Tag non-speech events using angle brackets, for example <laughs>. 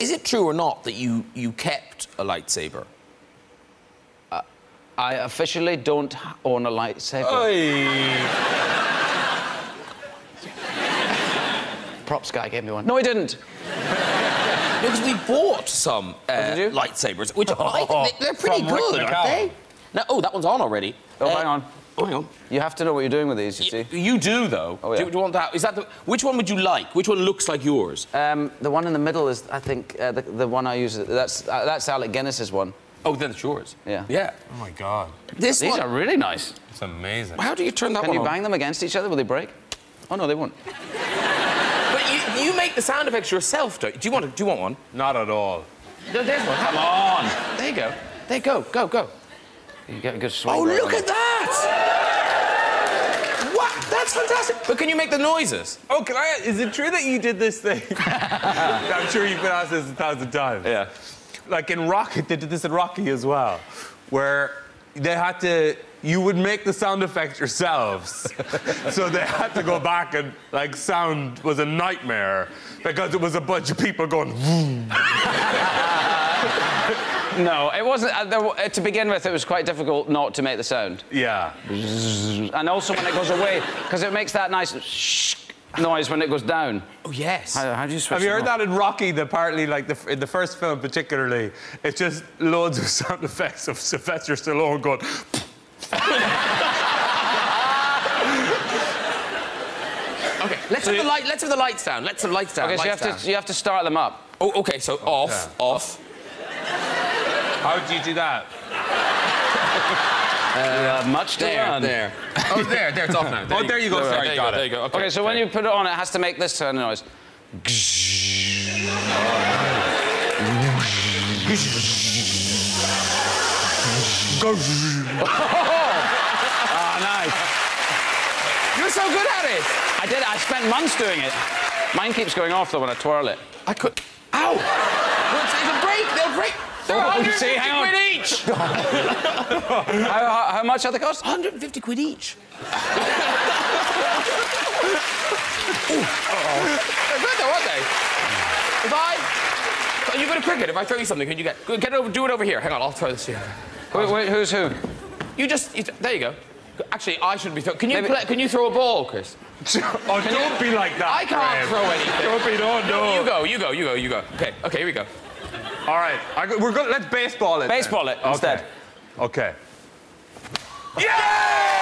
Is it true or not that you you kept a lightsaber? I officially don't own a lightsaber. Props guy gave me one. No, he didn't. Because we bought some uh, Oh, lightsabers, which <laughs> I think they- they're pretty good, aren't they? No, oh, that one's on already. Oh, Uh, hang on. Oh, hang on. You have to know what you're doing with these, you Y- see. You do though. Oh, yeah. do, do you want that? Is that the? Which one would you like? Which one looks like yours? Um, the one in the middle is, I think, uh, the, the one I use. That's uh, that's Alec Guinness's one. oh, then it's yours. Yeah. Yeah. Oh my god, This These one. are really nice. it's amazing. How do you turn that Can one you on? bang them against each other? Will they break? Oh no, they won't. But you, you make the sound effects yourself, don't you? Do you want? Do you want one? Not at all. There- There's one. Come on. There you go. There you go. Go go. You get a good swing. Oh, going look on at that! What? That's fantastic. But can you make the noises? Oh, can I? Is it true that you did this thing? <laughs> I'm sure you've been asked this a thousand times. Yeah. Like in Rocky, they did this in Rocky as well, where they had to. You would make the sound effects yourselves, <laughs> so they had to go back and like sound was a nightmare because it was a bunch of people going. <laughs> "Vroom." No, it wasn't. Uh, there, uh, to begin with, it was quite difficult not to make the sound. Yeah. And also when it goes away, because it makes that nice shh noise when it goes down. Oh yes. How, how do you switch Have you heard off? that in Rocky? The partly like the, in the first film particularly, it's just loads of sound effects of Sylvester Stallone going. <laughs> Okay. Let's have the light. Let's have the lights down. Let's have the lights down. Okay, so you have down. to you have to start them up. Oh, okay. So off, off. How do you do that? <laughs> Uh, much to There, learn. there. Oh, there, there. It's off now. Oh, there you go. Sorry, there you got go. it. There you go. Okay. Okay, so when you put it on, it has to make this sound noise. <laughs> Ah, nice. You're so good at it. I did. I spent months doing it. Mine keeps going off though when I twirl it. I could. Ow! Well, it's, it's a break. They'll break. They're Oh, 150 see, hang on. quid each. <laughs> How, how, how much are they cost? 150 quid each. <laughs> They're good though, aren't they? If I, are you good at cricket? If I throw you something, can you get get it over? Do it over here. Hang on, I'll throw this to you. Wait, wait, who's who? You just you, there you go. Actually, I shouldn't be throwing. Can you Maybe- play, can you throw a ball, Chris? <laughs> Oh, don't be like that. I can't Graham. throw anything. Don't be, no, no. You go, you go, you go, you go. Okay, okay, here we go. All right, I, we're going. Let's baseball it. then. Baseball it Okay. instead. Okay. Yeah!